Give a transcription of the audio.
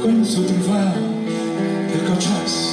w końcu trwa tylko czas.